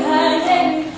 high, high,